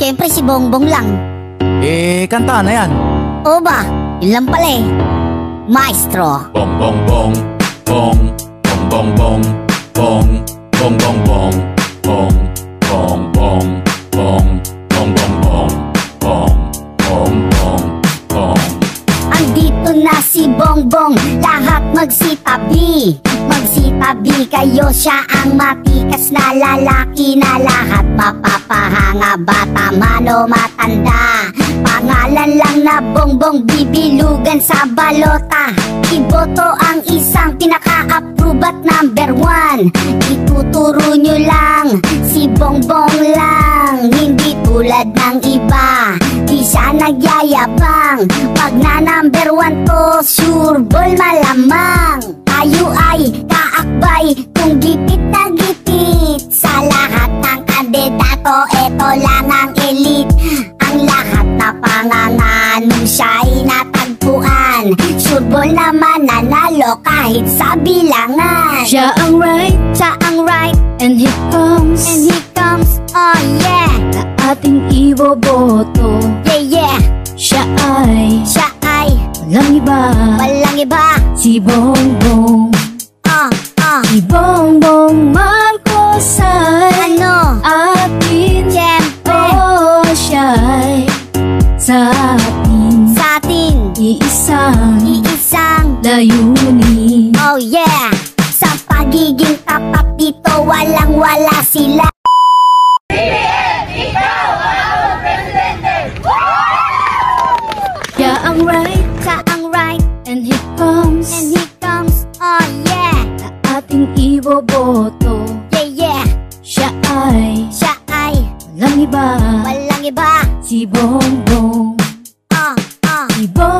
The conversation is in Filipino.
Siyempre si Bongbong lang. Eh, kanta na yan. O ba? Yun lang pala eh. Maestro. Bong bong bong bong bong si Bongbong, lahat magsitabi Magsitabi kayo, siya ang matikas na lalaki na lahat Mapapahanga, bata man matanda Pangalan lang na Bongbong, bibilugan sa balota. Iboto ang isang pinaka-approve at number one. Ituturo nyo lang, si Bongbong lang. Hindi tulad ng iba, di siya nagyayabang. Pag na number one to, sure ball malamang. Tayo ay kaakbay kung gipit na gipit. Sa lahat ng kandidato, eto lang ang elite. Ang lahat na panganganom siya'y natagpuan. Sure ball naman nanalo kahit sa bilangan. Siya ang right, Siya ang right, and he comes. And he Si Bongbong Ah, ah, Si Bongbong Marcos ay ano? atin Siyempre, Oh, siya'y sa atin. Sa atin. Iisang. Iisang, layunin. Oh yeah. Sa pagiging tapat dito walang wala sila. Siya ang right, Siya ang iboboto Yeah yeah, Siya ay siya ay walang iba. walang iba. Si Bongbong. Ah, ah, Si Bongbong